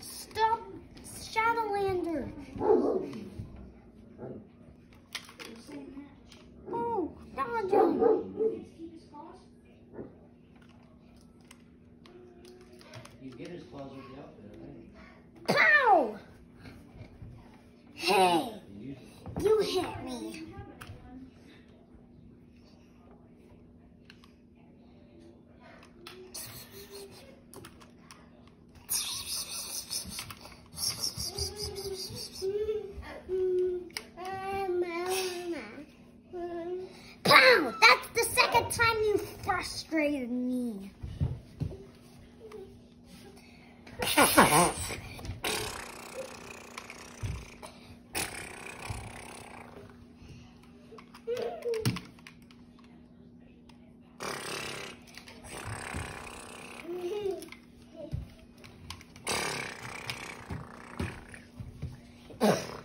Stop, Shadowlander. Oh, him. You get his claws with the outfit, think. Pow! Hey, You use it. you hit me. Pow! That's the second time you frustrated me. Ugh.